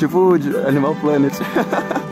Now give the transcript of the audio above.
Tipo de Animal Planet.